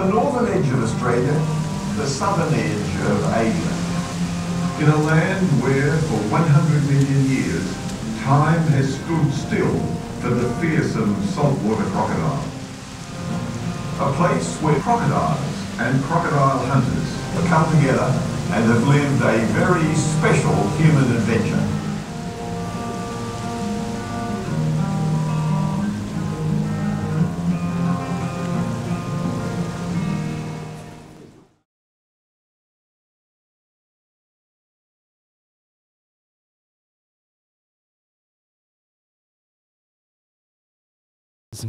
the northern edge of Australia, the southern edge of Asia. In a land where, for 100 million years, time has stood still for the fearsome saltwater crocodile. A place where crocodiles and crocodile hunters have come together and have lived a very special Croc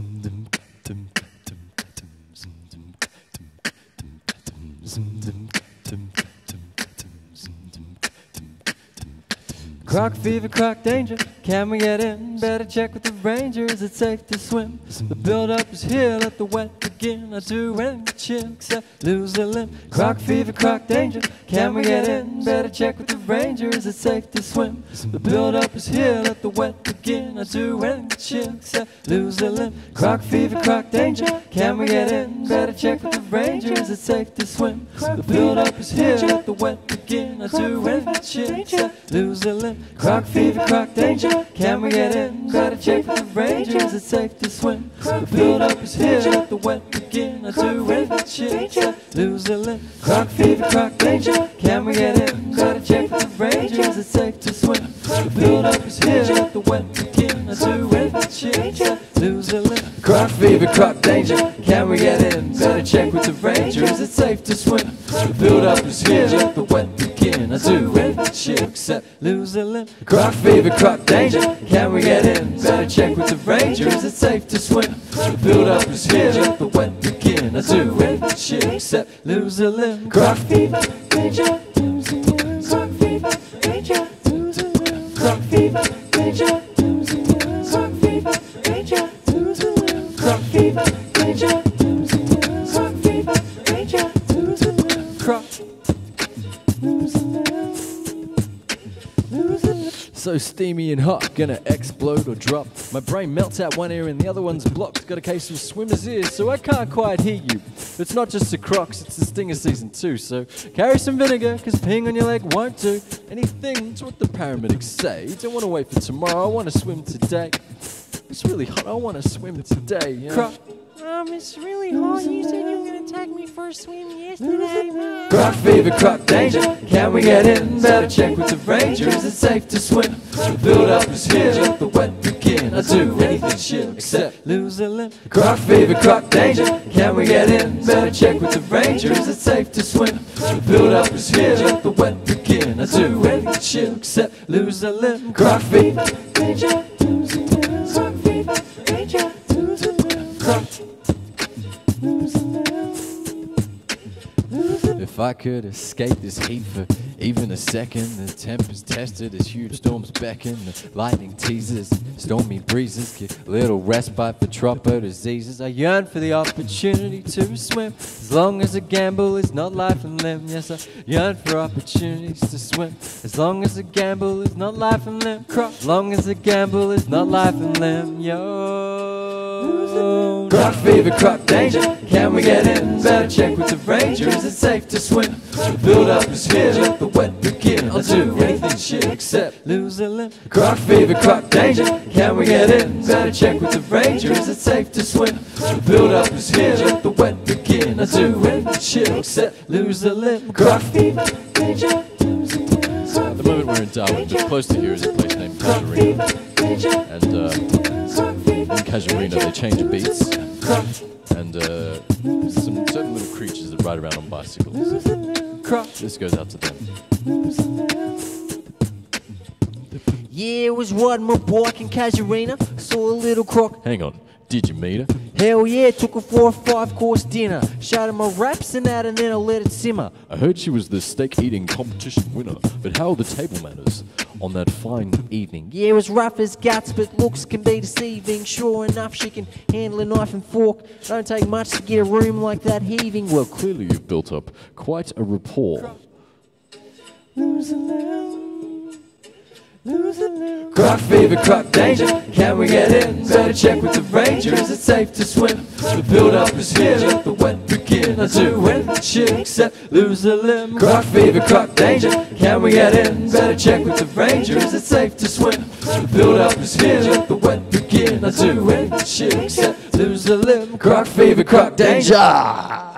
fever, croc danger. Can we get in? Better check with the ranger. Is it safe to swim? The build-up is here. Let the wet begin. I do to chill except lose a limb. Croc fever, croc danger. Can we get in? Better check with the ranger. Is it safe to swim? The build-up is here. Let the wet begin. I do anything to chill except lose a limb. Croc fever, croc danger. Can we get in? Better check with the ranger. Is it safe to swim? The build-up is here. Let the wet begin. I do to chill except lose a limb. Croc fever, croc danger. Can we get in? Better check with the ranger. Is it safe to swim? The build-up is here. Let the wet begin. I do to chill except lose a limb. Croc fever, croc danger. Can we get in? With the ranger. Is it safe to swim? The build-up is here. Let the wet begin. I do to chill except lose a limb. Croc fever, croc danger. Can we get in? Better check with the ranger. Is it safe to swim? The build-up is here. Let the wet begin. I do to chill except lose a limb. Croc fever, danger. So steamy and hot, gonna explode or drop. My brain melts out one ear and the other one's blocked. Got a case of swimmer's ears, so I can't quite hear you. It's not just the crocs, it's the stinger season too. So carry some vinegar, cause peeing on your leg won't do anything. That's what the paramedics say. Don't wanna wait for tomorrow, I wanna swim today. It's really hot, I wanna swim today. You? Croc. Um, it's really hot. You said you were gonna take a swim yesterday. Croc fever, croc danger. Can we get in? Better check with the ranger. Is it safe to swim? The build-up is here. Let the wet begin. I do anything chill except lose a limb. Croc fever, croc danger. Can we get in? Better check with the ranger. Is it safe to swim? The build-up is here. Let the wet begin. I do anything chill except lose a limb. Croc fever, danger. Lose a I could escape this heat for even a second, the temper's tested as huge storms beckon, the lightning teases, stormy breezes give little respite for tropical diseases. I yearn for the opportunity to swim, as long as the gamble is not life and limb. Yes, I yearn for opportunities to swim, as long as the gamble is not life and limb. Crop, as long as the gamble is not life and limb. Yo. Croc fever, croc danger. Can we get in? Better check with the ranger. Is it safe to swim? Build up is here. Let the wet begin. I'll do anything shit except lose a limb. Croc fever, croc danger. Can we get in? Better check with the ranger. Is it safe to swim? Build up is here. Let the wet begin. I'll do anything shit except lose a limb. Croc fever, danger. Lose a limb. At the moment we're in Darwin, but close to here is a place named Casuarina. And uh, in Casuarina they change beats. And uh, some certain little creatures that ride around on bicycles. This goes out to them. Yeah, it was riding my bike in Casuarina. Saw a little croc. Hang on, did you meet her? Hell yeah, took her for a five course dinner. Showed her my raps and that, and then I let it simmer. I heard she was the steak eating competition winner, but how are the table manners on that fine evening? Yeah, it was rough as guts, but looks can be deceiving. Sure enough, she can handle a knife and fork. Don't take much to get a room like that heaving. Well, Clearly, you've built up quite a rapport. Croc fever, croc danger. Can we get in? Better check with the ranger. Is it safe to swim? The build up is here. The wet begin. I'll do anything she'll accept. Lose a limb, croc fever, croc danger. Can we get in? Better check with the ranger. Is it safe to swim? The Build up is let the wet begin. I'll do anything she'll accept. Lose a limb, croc fever, croc danger.